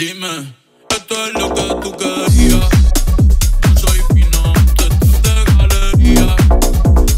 Dime, esto es lo que tú querías. Yo soy pinante, tú de galería.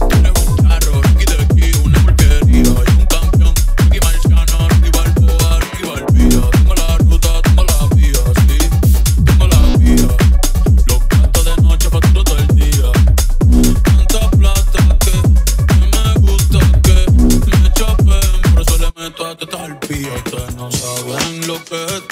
Tú eres un charro, Ricky de aquí, una porquería. Yo un campeón, Ricky Marciano, Ricky Balboa, Ricky Balbía. Tengo la ruta, tengo la vía, sí, tengo la vía. Los gatos de noche facturo todo el día. Tanta plata que, que me gusta que me chapen. Por eso le meto a tetas pío. Ustedes no saben lo que.